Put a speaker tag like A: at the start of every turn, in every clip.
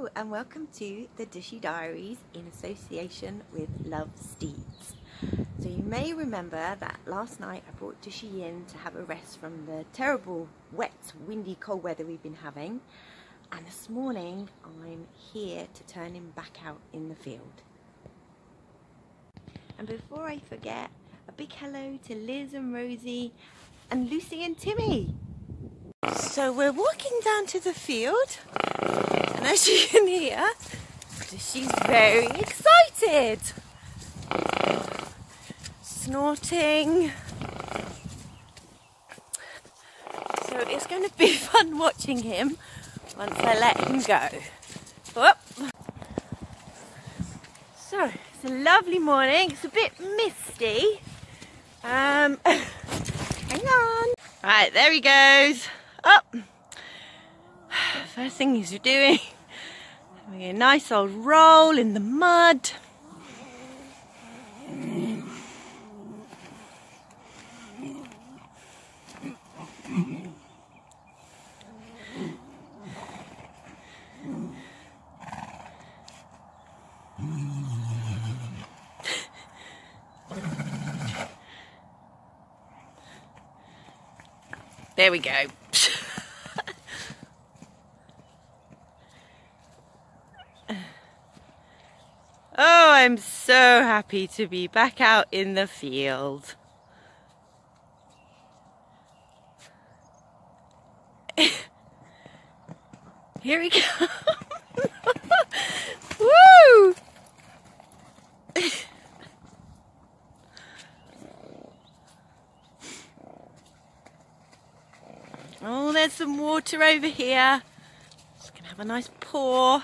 A: And welcome to the Dushy Diaries in association with Love Steeds. So you may remember that last night I brought Dushy in to have a rest from the terrible wet, windy, cold weather we've been having and this morning I'm here to turn him back out in the field. And before I forget, a big hello to Liz and Rosie and Lucy and Timmy. So we're walking down to the field and as you can hear, she's very excited. Snorting. So it's going to be fun watching him once I let him go. Whoop. So it's a lovely morning. It's a bit misty. Um, hang on. Right, there he goes. Up. First thing is you're doing, having a nice old roll in the mud. There we go. Oh, I'm so happy to be back out in the field. Here we go. Woo! oh, there's some water over here. Just gonna have a nice pour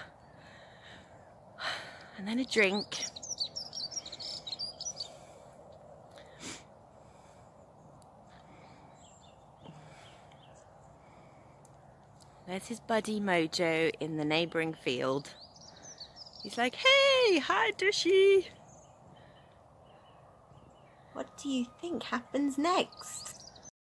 A: and then a drink. There's his buddy Mojo in the neighbouring field. He's like, hey, hi Dushy. What do you think happens next?